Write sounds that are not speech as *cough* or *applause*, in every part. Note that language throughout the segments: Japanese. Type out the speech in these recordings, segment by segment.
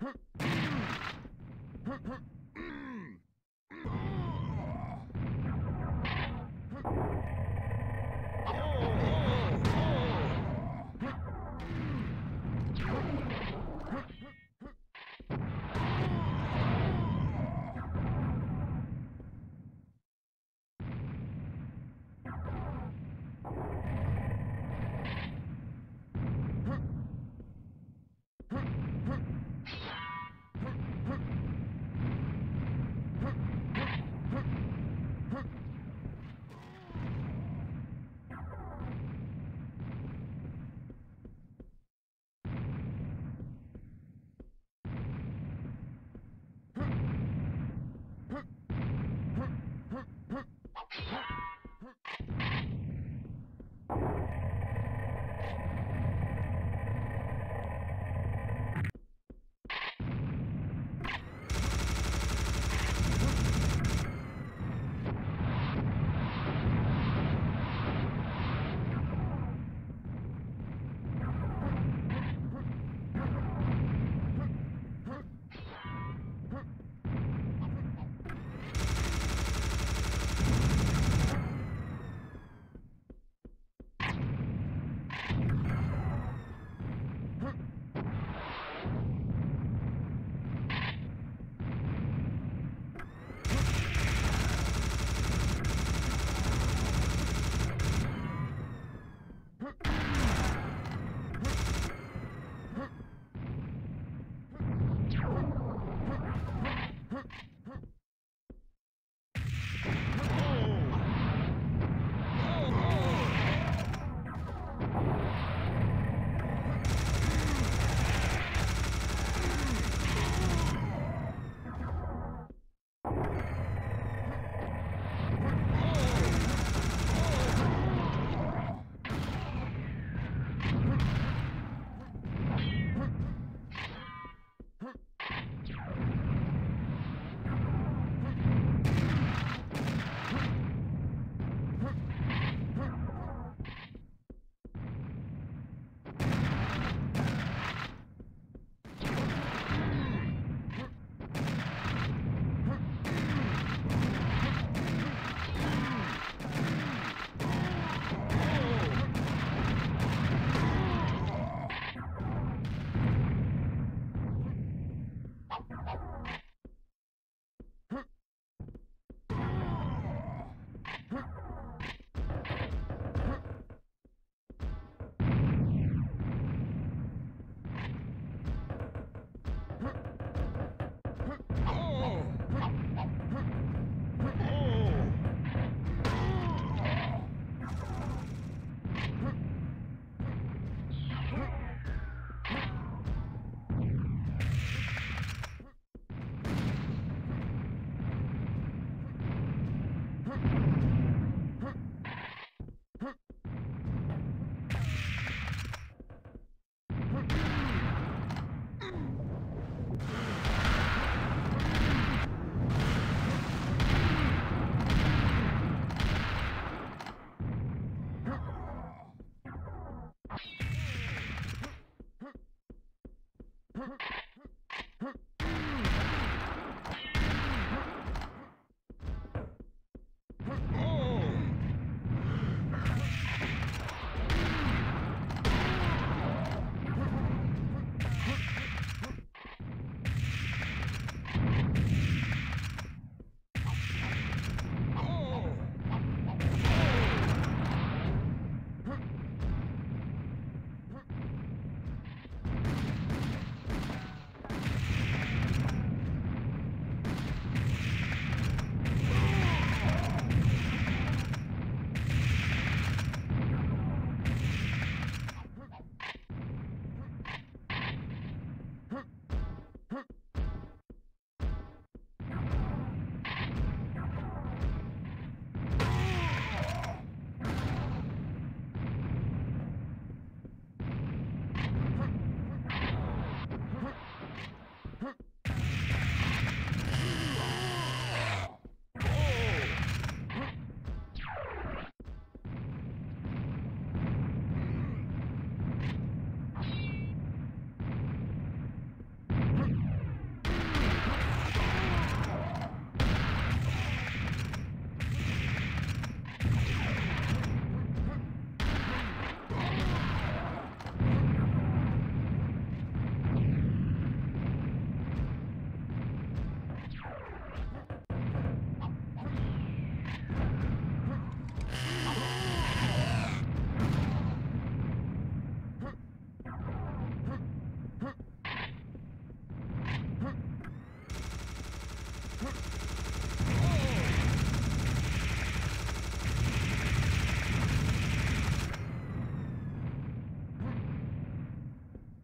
Huh, huh.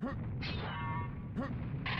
は *laughs* っ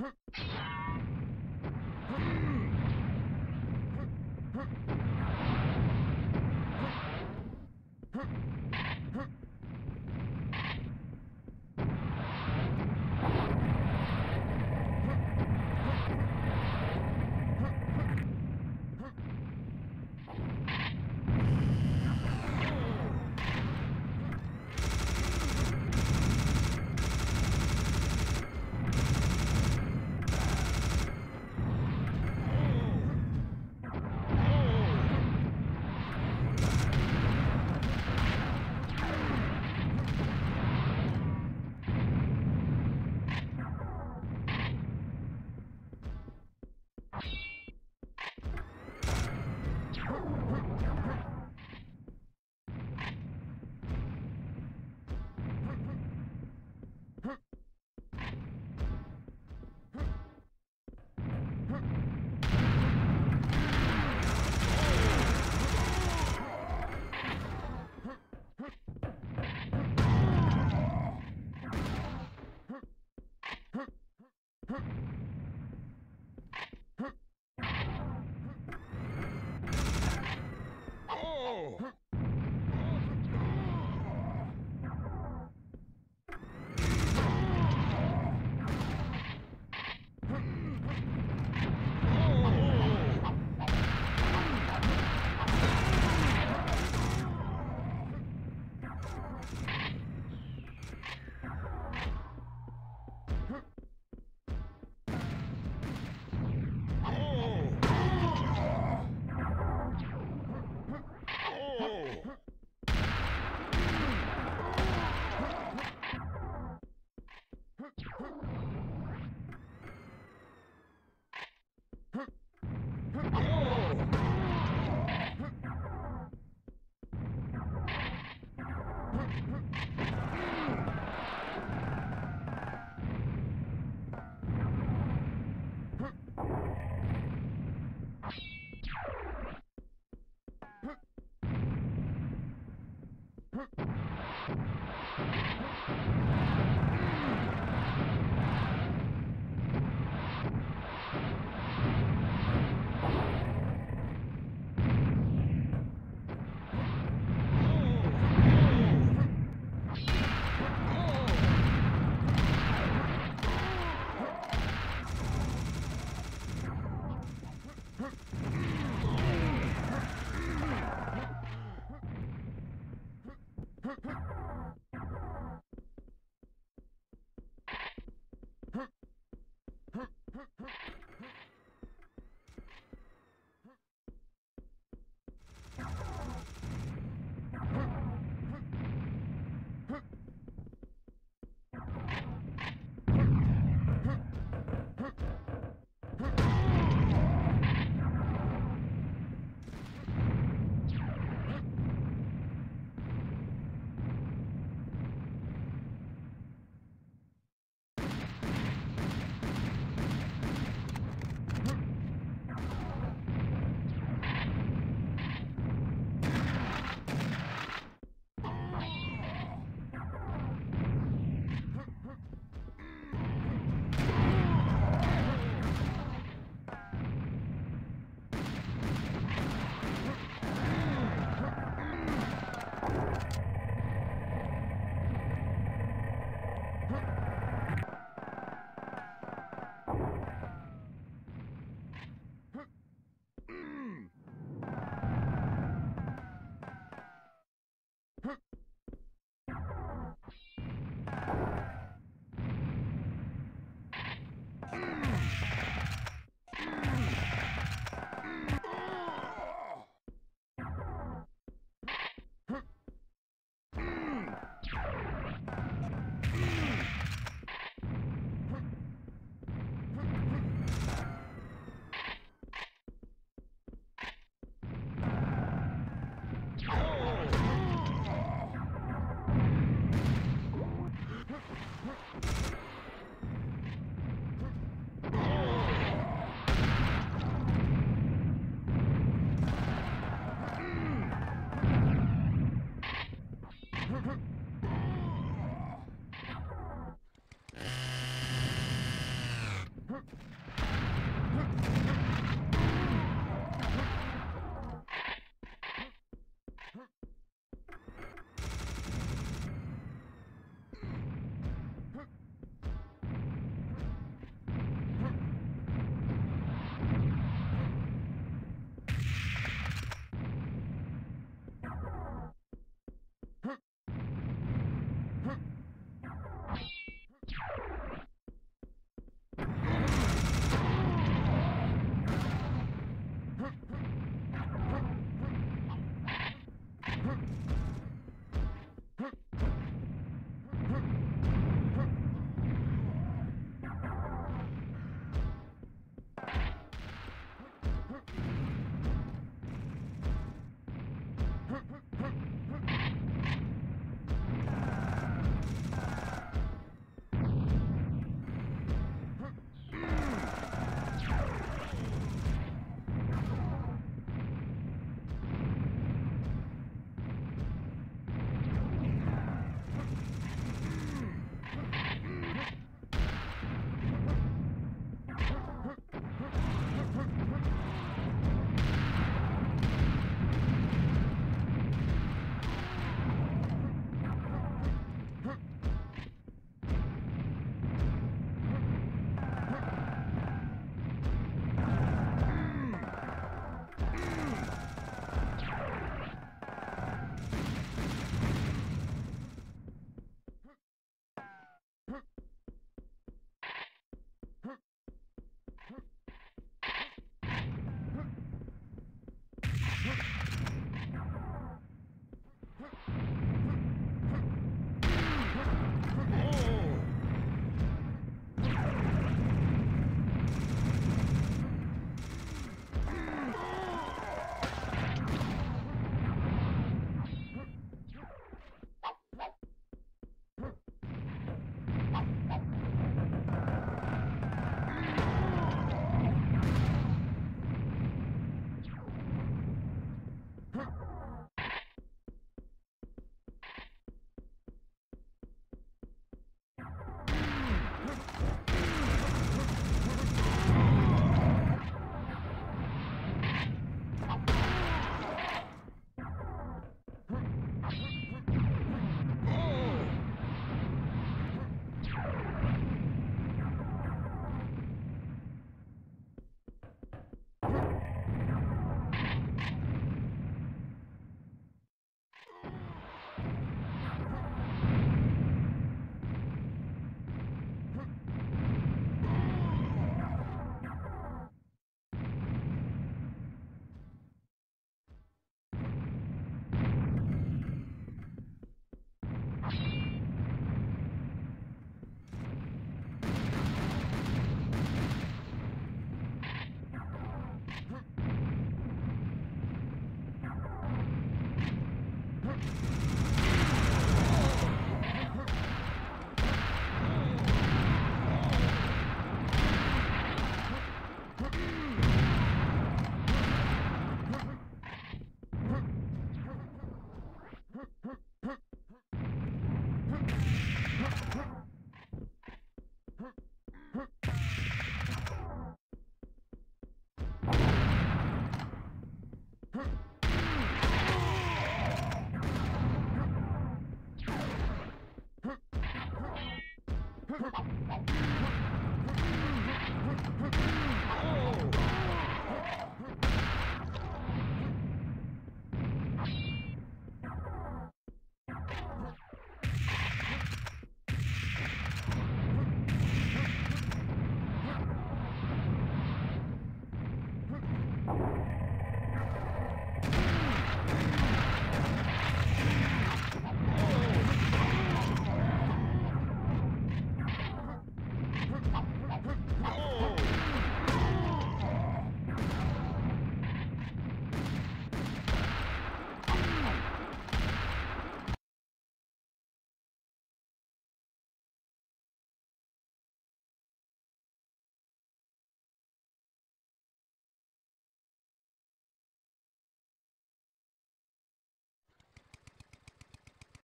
Huh?